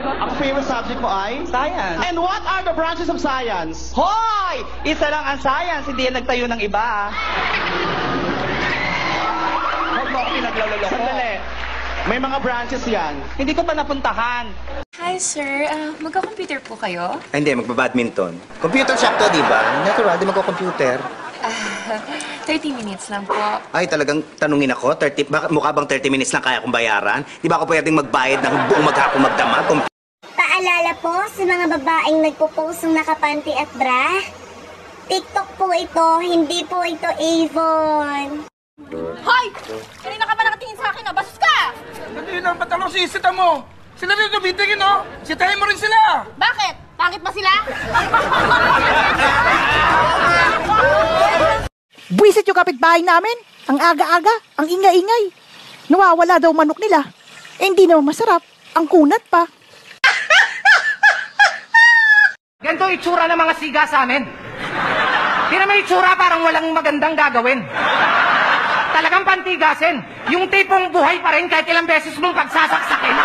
Ang favorite subject mo ay? Science. And what are the branches of science? Hoy! Isa lang ang science, hindi yan nagtayo ng iba. Huwag mo ako pinaglaloloko. Sandali. May mga branches yan. Hindi ko pa napuntahan. Hi, sir. Uh, magka-computer po kayo? Ay, hindi, magbabadminton. Computer shop to, di ba? Natural, di magko-computer. Ah, 30 minutes lang po. Ay, talagang tanungin ako, 30, baka, mukha bang 30 minutes lang kaya kong bayaran? Di ba ako pwedeng magbayad ng buong maghapong magdamag? Paalala po sa mga babaeng nagpo-post ng nakapanty at bra. TikTok po ito, hindi po ito Avon. Hoy! Kanina ka pa nakatingin sa akin, ah. Bastos ka! Hindi na, ba't ano sisita mo? Sila rin tumitingin, no? Sitahin mo rin sila! Bakit? Pangit ba sila? Buwisit yung kapitbahay namin. Ang aga-aga, ang ingay-ingay. Nawawala daw manok nila. Eh, hindi naman masarap. Ang kunat pa. Ganito itsura ng mga siga sa amin. Tira may itsura parang walang magandang gagawin. Talagang pantigasin. Yung tipong buhay pa rin kahit ilang beses mong pagsasaksakin.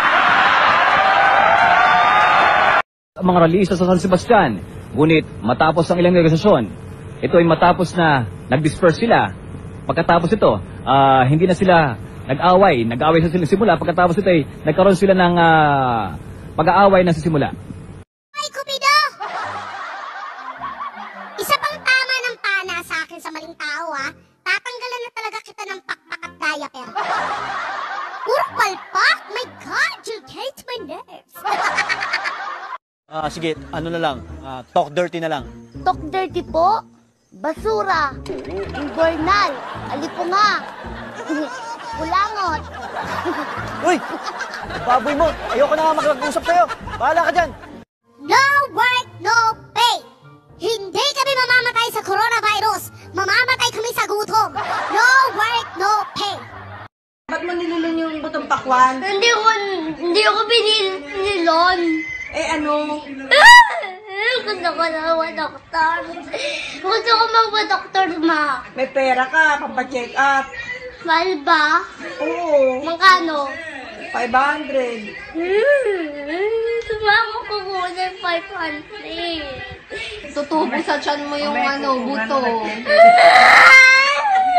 mga release sa San Sebastian. Ngunit matapos ang ilang negosasyon, ito ay matapos na nag-disperse sila. Pagkatapos ito, ah, hindi na sila nag-away. Nag-away sa simula. Pagkatapos ito ay nagkaroon sila ng ah, pag-aaway na sa simula. Akin sa maling tao, ah. Tatanggalan na talaga kita ng pakpak at diaper. Puro palpak! My God, you hate my nerves. Ah, sige, ano na lang, ah, talk dirty na lang. Talk dirty po? Basura, Invernal, Alipunga, Kulangot. Uy! Baboy mo! Ayoko na nga makipag-usap sa'yo! Bahala ka dyan! No pakwan? Hindi ko, hindi ako binilon. Eh ano? Gusto ko na mag-doktor. Gusto ko mag-doktor, ma. May pera ka, pampacheck up. Mahal ba? Oo, Magkano? 500. Hmm, sumama ko muna yung 500. Tutubo sa tiyan mo yung ano, buto.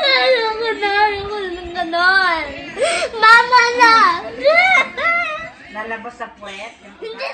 Ayoko na, ayoko na ganon. Mama na! Lalabas sa puwet? Hindi,